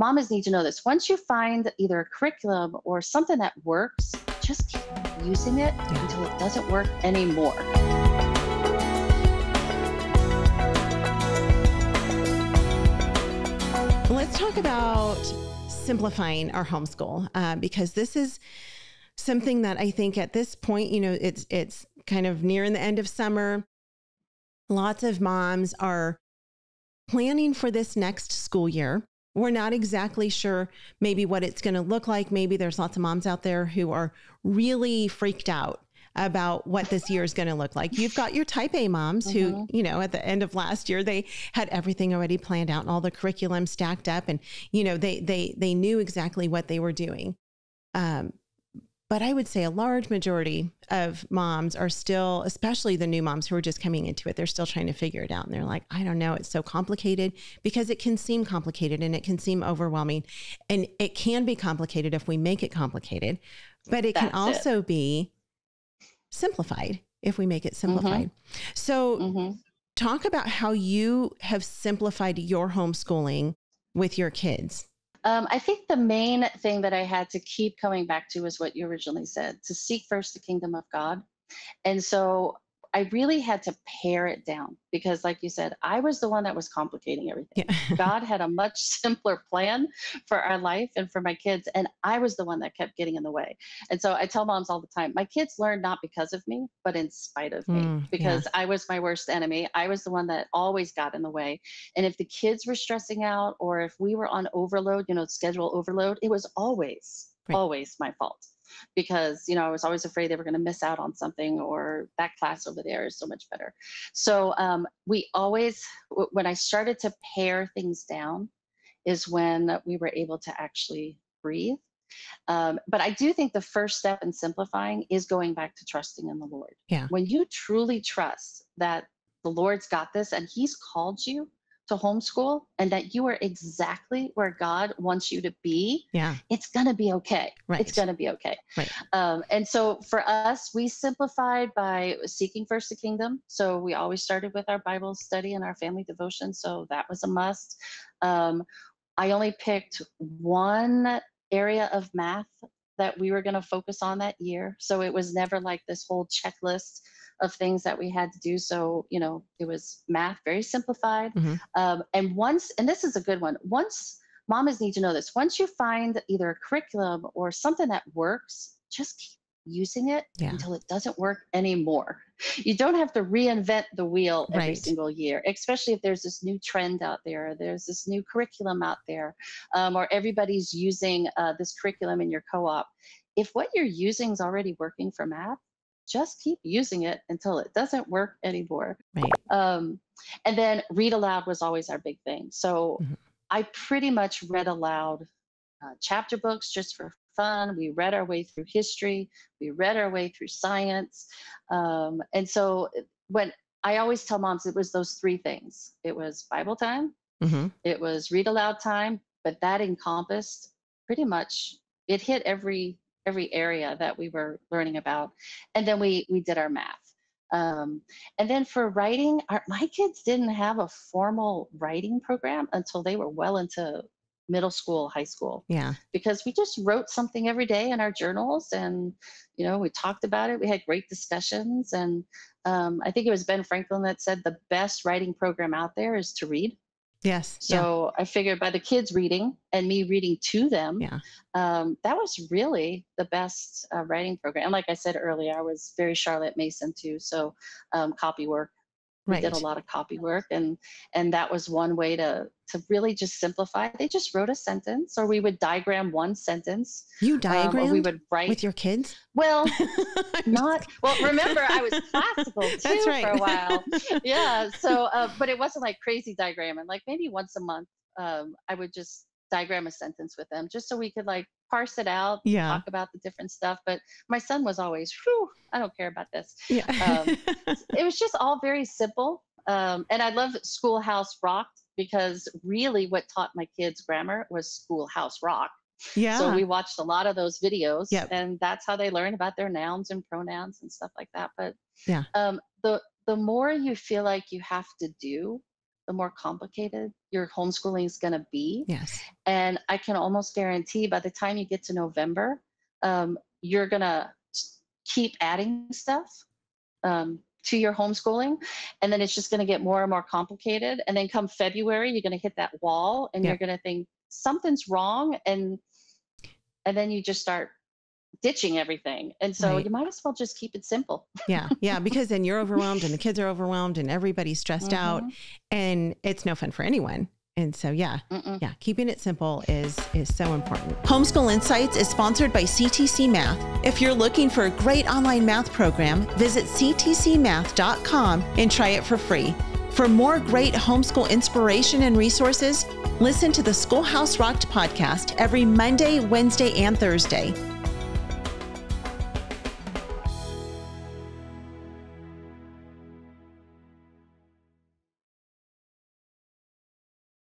mamas need to know this. Once you find either a curriculum or something that works, just keep using it until it doesn't work anymore. Let's talk about simplifying our homeschool uh, because this is something that I think at this point, you know, it's it's kind of nearing the end of summer. Lots of moms are planning for this next school year. We're not exactly sure maybe what it's going to look like. Maybe there's lots of moms out there who are really freaked out about what this year is going to look like. You've got your type A moms mm-hmm. who, you know, at the end of last year they had everything already planned out and all the curriculum stacked up and you know, they they they knew exactly what they were doing. Um, but I would say a large majority of moms are still, especially the new moms who are just coming into it, they're still trying to figure it out. And they're like, I don't know, it's so complicated because it can seem complicated and it can seem overwhelming. And it can be complicated if we make it complicated, but it That's can also it. be simplified if we make it mm-hmm. simplified. Mm-hmm. So, mm-hmm. talk about how you have simplified your homeschooling with your kids. Um, I think the main thing that I had to keep coming back to was what you originally said to seek first the kingdom of God. And so I really had to pare it down because, like you said, I was the one that was complicating everything. Yeah. God had a much simpler plan for our life and for my kids, and I was the one that kept getting in the way. And so I tell moms all the time my kids learned not because of me, but in spite of me, mm, because yeah. I was my worst enemy. I was the one that always got in the way. And if the kids were stressing out or if we were on overload, you know, schedule overload, it was always, right. always my fault because you know I was always afraid they were going to miss out on something or that class over there is so much better. So um, we always when I started to pare things down is when we were able to actually breathe. Um, but I do think the first step in simplifying is going back to trusting in the Lord. Yeah. When you truly trust that the Lord's got this and He's called you to homeschool and that you are exactly where God wants you to be, yeah, it's gonna be okay. Right. It's gonna be okay. Right. Um, and so for us, we simplified by seeking first the kingdom. So we always started with our Bible study and our family devotion. So that was a must. Um, I only picked one area of math that we were going to focus on that year. So it was never like this whole checklist of things that we had to do. So, you know, it was math, very simplified. Mm-hmm. Um, and once, and this is a good one, once mamas need to know this, once you find either a curriculum or something that works, just keep using it yeah. until it doesn't work anymore. You don't have to reinvent the wheel every right. single year, especially if there's this new trend out there, there's this new curriculum out there, um, or everybody's using uh, this curriculum in your co op. If what you're using is already working for math, just keep using it until it doesn't work anymore. Right. Um, and then read aloud was always our big thing. So mm-hmm. I pretty much read aloud uh, chapter books just for fun. We read our way through history, we read our way through science. Um, and so when I always tell moms it was those three things it was Bible time, mm-hmm. it was read aloud time, but that encompassed pretty much it hit every every area that we were learning about. And then we we did our math. Um, and then for writing, our, my kids didn't have a formal writing program until they were well into middle school, high school. Yeah. Because we just wrote something every day in our journals and, you know, we talked about it. We had great discussions. And um, I think it was Ben Franklin that said the best writing program out there is to read. Yes. So yeah. I figured by the kids reading and me reading to them, yeah. um, that was really the best uh, writing program. And like I said earlier, I was very Charlotte Mason too. So um, copy work Right. We did a lot of copy work, and and that was one way to to really just simplify. They just wrote a sentence, or we would diagram one sentence. You diagram? Um, we would write with your kids. Well, not well. Remember, I was classical too right. for a while. Yeah. So, uh, but it wasn't like crazy diagramming. Like maybe once a month, um, I would just diagram a sentence with them, just so we could like parse it out, yeah. talk about the different stuff. But my son was always, whew, I don't care about this. Yeah. um, it was just all very simple. Um, and I love Schoolhouse Rock because really what taught my kids grammar was Schoolhouse Rock. Yeah. So we watched a lot of those videos yep. and that's how they learn about their nouns and pronouns and stuff like that. But yeah. Um, the the more you feel like you have to do, the more complicated your homeschooling is going to be. Yes. And I can almost guarantee by the time you get to November, um, you're going to keep adding stuff um, to your homeschooling. And then it's just going to get more and more complicated. And then come February, you're going to hit that wall and you're going to think something's wrong. And and then you just start ditching everything. And so Right. you might as well just keep it simple. Yeah. Yeah. Because then you're overwhelmed and the kids are overwhelmed and everybody's stressed out Mhm. and it's no fun for anyone. And so, yeah, Mm-mm. yeah, keeping it simple is is so important. Homeschool Insights is sponsored by CTC Math. If you're looking for a great online math program, visit ctcmath.com and try it for free. For more great homeschool inspiration and resources, listen to the Schoolhouse Rocked podcast every Monday, Wednesday, and Thursday.